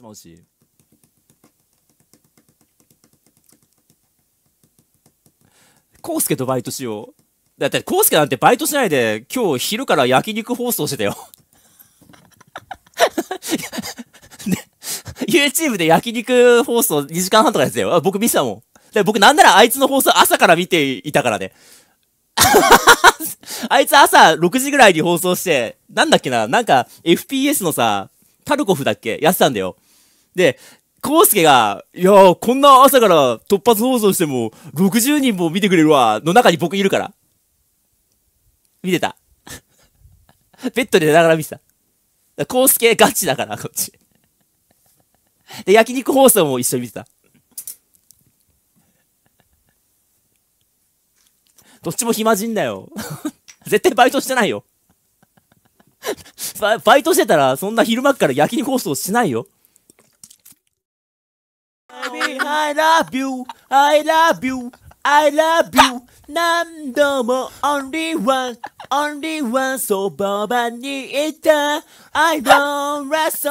ちまうし。コウスケとバイトしよう。だって、コウスケなんてバイトしないで、今日昼から焼肉放送してたよ。YouTube で焼肉放送2時間半とかやってたよ。僕見てたもん。で僕なんならあいつの放送朝から見ていたからね。あいつ朝6時ぐらいに放送して、なんだっけな、なんか FPS のさ、タルコフだっけ？やってたんだよ。で、コウスケが、いやー、こんな朝から突発放送しても、60人も見てくれるわ、の中に僕いるから。見てた。ベッドで寝ながら見てた。コウスケガチだから、こっち。で、焼肉放送も一緒に見てた。どっちも暇人だよ。絶対バイトしてないよ。バイトしてたら、そんな昼間から焼肉放送しないよ。I love you, I love you, I love you. 난 the only one, only one. So, 뻔한 it's I don't rest.